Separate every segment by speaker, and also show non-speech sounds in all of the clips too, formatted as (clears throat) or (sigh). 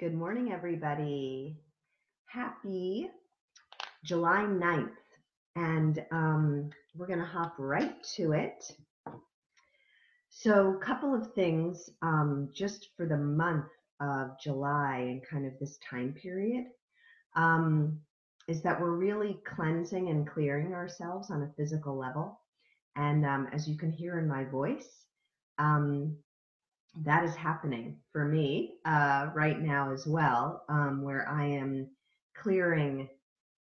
Speaker 1: Good morning, everybody. Happy July 9th. And um, we're going to hop right to it. So, a couple of things um, just for the month of July and kind of this time period um, is that we're really cleansing and clearing ourselves on a physical level. And um, as you can hear in my voice, um, that is happening for me uh, right now as well, um, where I am clearing,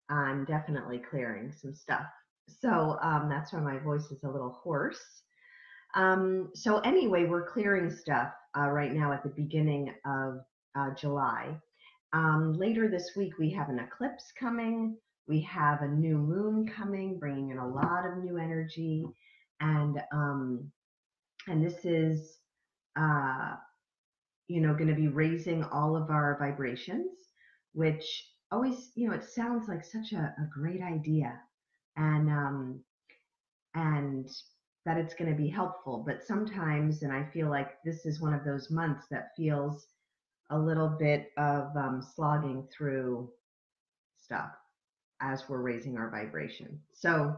Speaker 1: I'm definitely clearing some stuff. So um, that's why my voice is a little hoarse. Um, so, anyway, we're clearing stuff uh, right now at the beginning of uh, July. Um, later this week, we have an eclipse coming. We have a new moon coming, bringing in a lot of new energy, and um, and this is uh, you know, going to be raising all of our vibrations, which always, you know, it sounds like such a, a great idea, and um, and that it's going to be helpful. But sometimes, and I feel like this is one of those months that feels a little bit of um, slogging through stuff as we're raising our vibration. So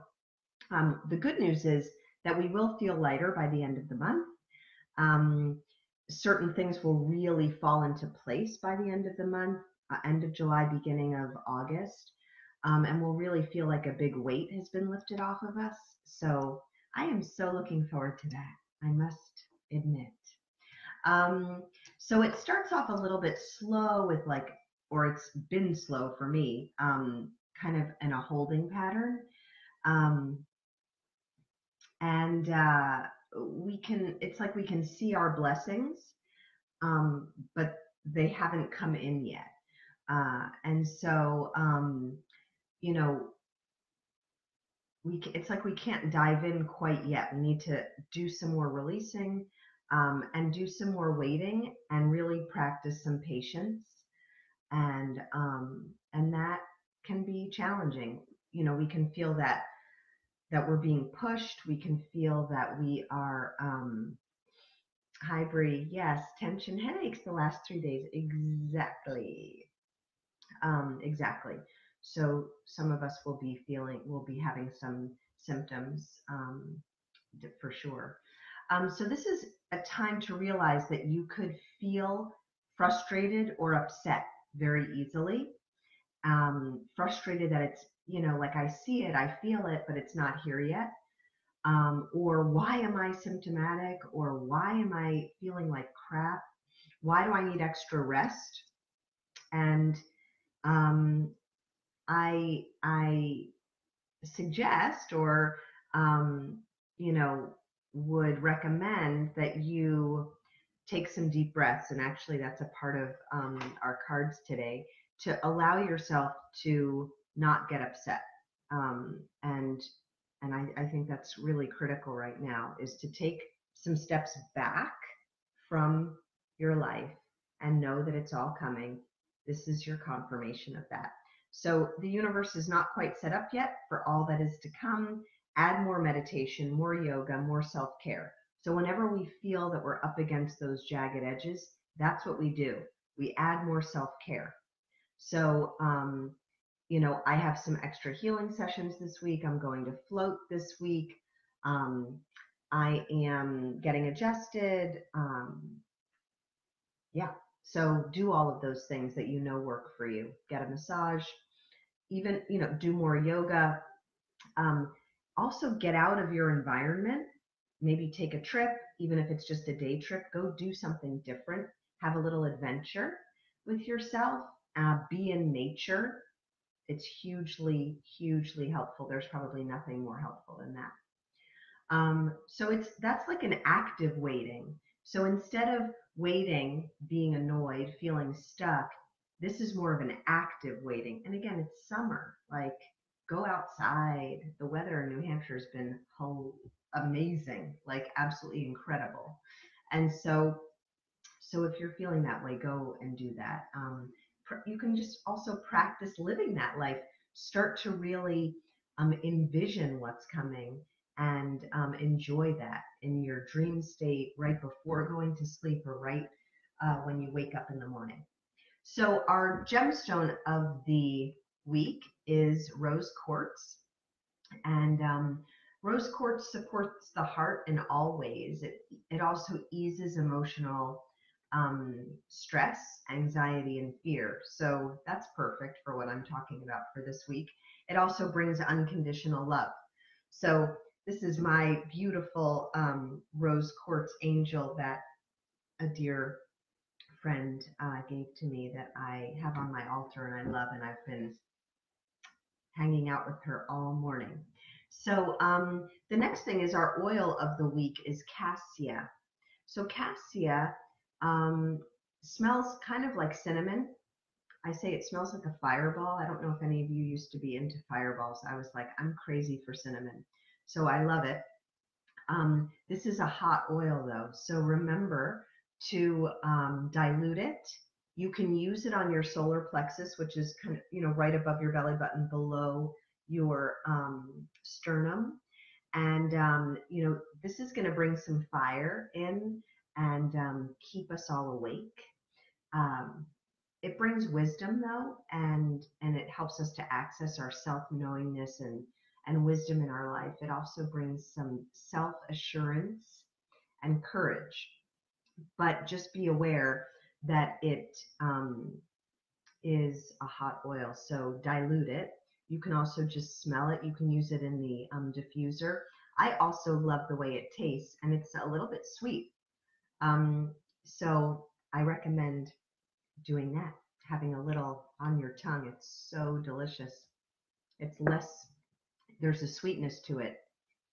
Speaker 1: um, the good news is that we will feel lighter by the end of the month um, certain things will really fall into place by the end of the month, uh, end of July, beginning of August. Um, and we'll really feel like a big weight has been lifted off of us. So I am so looking forward to that, I must admit. Um, so it starts off a little bit slow with like, or it's been slow for me, um, kind of in a holding pattern. Um, and uh, we can it's like we can see our blessings um, but they haven't come in yet. Uh, and so um, you know we it's like we can't dive in quite yet. We need to do some more releasing um, and do some more waiting and really practice some patience. And um, and that can be challenging. You know we can feel that that we're being pushed. We can feel that we are um, high Yes, tension headaches the last three days. Exactly. Um, exactly. So some of us will be feeling, will be having some symptoms um, for sure. Um, so this is a time to realize that you could feel frustrated or upset very easily. Um, frustrated that it's you know, like I see it, I feel it, but it's not here yet. Um, or why am I symptomatic? Or why am I feeling like crap? Why do I need extra rest? And um, I I suggest or um, you know would recommend that you take some deep breaths. And actually, that's a part of um, our cards today to allow yourself to not get upset. Um, and and I, I think that's really critical right now is to take some steps back from your life and know that it's all coming. This is your confirmation of that. So the universe is not quite set up yet for all that is to come. Add more meditation, more yoga, more self care. So whenever we feel that we're up against those jagged edges, that's what we do. We add more self care. So um, you know, I have some extra healing sessions this week. I'm going to float this week. Um, I am getting adjusted. Um, yeah. So do all of those things that you know work for you. Get a massage, even, you know, do more yoga. Um, also get out of your environment. Maybe take a trip, even if it's just a day trip. Go do something different. Have a little adventure with yourself. Uh, be in nature it's hugely, hugely helpful. There's probably nothing more helpful than that. Um, so it's that's like an active waiting. So instead of waiting, being annoyed, feeling stuck, this is more of an active waiting. And again, it's summer. Like go outside. The weather in New Hampshire has been amazing, like absolutely incredible. And so, so if you're feeling that way, go and do that. Um, you can just also practice living that life. Start to really um, envision what's coming and um, enjoy that in your dream state right before going to sleep or right uh, when you wake up in the morning. So our gemstone of the week is rose quartz, and um, rose quartz supports the heart in all ways. It it also eases emotional um, stress, anxiety, and fear. So that's perfect for what I'm talking about for this week. It also brings unconditional love. So this is my beautiful um, rose quartz angel that a dear friend uh, gave to me that I have on my altar and I love, and I've been hanging out with her all morning. So um, the next thing is our oil of the week is cassia. So cassia um, smells kind of like cinnamon. I say it smells like a fireball. I don't know if any of you used to be into fireballs. I was like, I'm crazy for cinnamon. So I love it. Um, this is a hot oil though. So remember to um, dilute it. You can use it on your solar plexus, which is kind of, you know, right above your belly button below your um, sternum. And, um, you know, this is going to bring some fire in and um, keep us all awake. Um, it brings wisdom though, and and it helps us to access our self knowingness and and wisdom in our life. It also brings some self assurance and courage. But just be aware that it um, is a hot oil, so dilute it. You can also just smell it. You can use it in the um, diffuser. I also love the way it tastes, and it's a little bit sweet. Um, so I recommend doing that, having a little on your tongue. It's so delicious. It's less, there's a sweetness to it,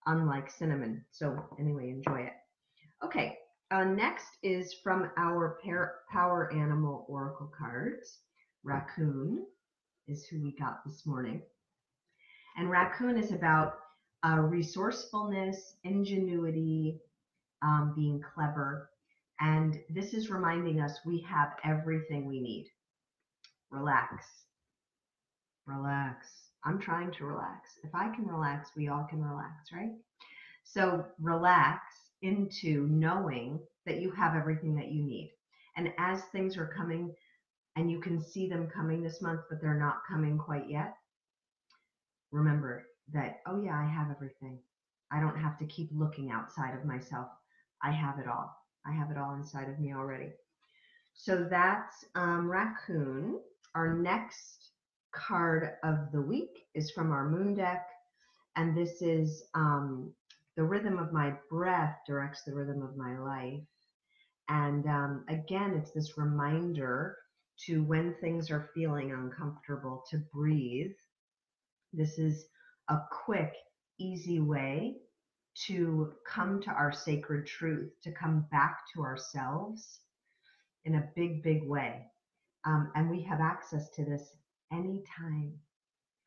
Speaker 1: unlike cinnamon. So, anyway, enjoy it. Okay, uh, next is from our Power Animal Oracle cards. Raccoon is who we got this morning. And raccoon is about uh, resourcefulness, ingenuity, um, being clever, and this is reminding us we have everything we need. Relax. Relax. I'm trying to relax. If I can relax, we all can relax, right? So relax into knowing that you have everything that you need. And as things are coming, and you can see them coming this month, but they're not coming quite yet, remember that, oh, yeah, I have everything. I don't have to keep looking outside of myself. I have it all. I have it all inside of me already. So that's um, Raccoon. Our next card of the week is from our moon deck. And this is um, the rhythm of my breath directs the rhythm of my life. And um, again, it's this reminder to when things are feeling uncomfortable to breathe. This is a quick, easy way to come to our sacred truth, to come back to ourselves in a big, big way. Um, and we have access to this any time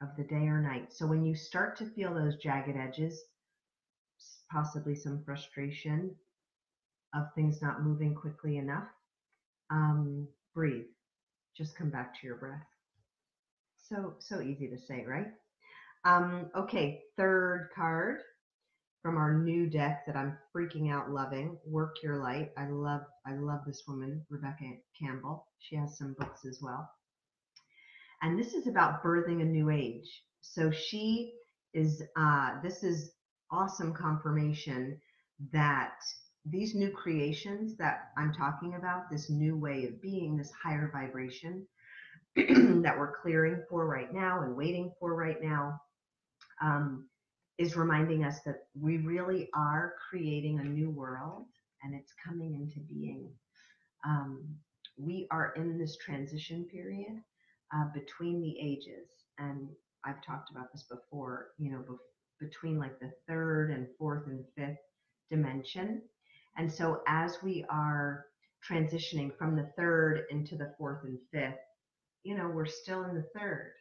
Speaker 1: of the day or night. So when you start to feel those jagged edges, possibly some frustration of things not moving quickly enough, um, breathe. Just come back to your breath. So so easy to say, right? Um, okay, third card from our new deck that I'm freaking out loving, Work Your Light. I love I love this woman, Rebecca Campbell. She has some books as well. And this is about birthing a new age. So she is uh, this is awesome confirmation that these new creations that I'm talking about, this new way of being, this higher vibration (clears throat) that we're clearing for right now and waiting for right now, um, is reminding us that we really are creating a new world and it's coming into being. Um, we are in this transition period uh, between the ages. And I've talked about this before, you know, be- between like the third and fourth and fifth dimension. And so as we are transitioning from the third into the fourth and fifth, you know, we're still in the third.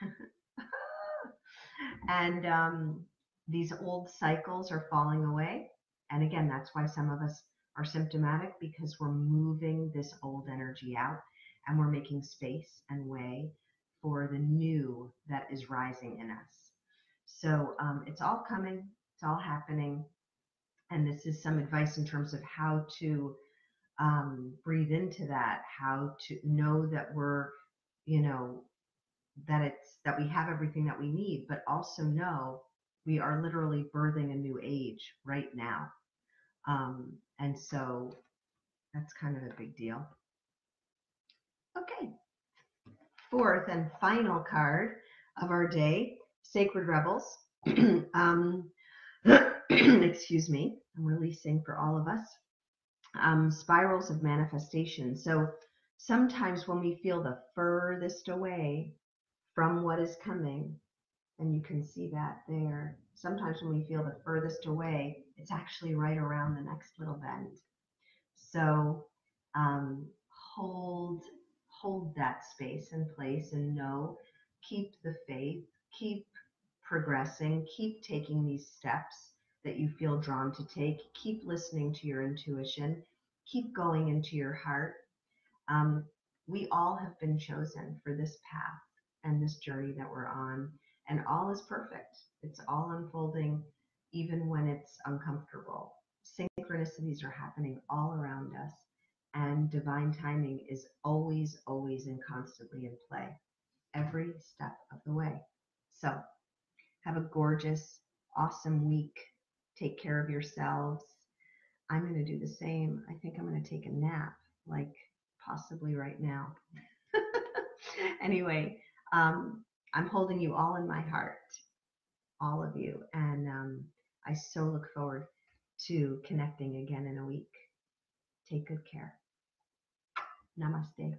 Speaker 1: (laughs) and um, these old cycles are falling away. And again, that's why some of us are symptomatic because we're moving this old energy out and we're making space and way for the new that is rising in us. So um, it's all coming, it's all happening. And this is some advice in terms of how to um, breathe into that, how to know that we're, you know, that it's that we have everything that we need, but also know we are literally birthing a new age right now. Um, and so that's kind of a big deal. Okay. Fourth and final card of our day, Sacred Rebels. (clears throat) um, (clears throat) excuse me, I'm releasing for all of us. Um, spirals of manifestation. So sometimes when we feel the furthest away from what is coming, and you can see that there, sometimes when we feel the furthest away, it's actually right around the next little bend. So um, hold hold that space in place and know, keep the faith, keep progressing, keep taking these steps that you feel drawn to take, keep listening to your intuition, keep going into your heart. Um, we all have been chosen for this path and this journey that we're on, and all is perfect. It's all unfolding, even when it's uncomfortable. Synchronicities are happening all around us and divine timing is always, always, and constantly in play every step of the way. So, have a gorgeous, awesome week. Take care of yourselves. I'm going to do the same. I think I'm going to take a nap, like possibly right now. (laughs) anyway, um, I'm holding you all in my heart, all of you. And um, I so look forward to connecting again in a week. Take good care. Namaste.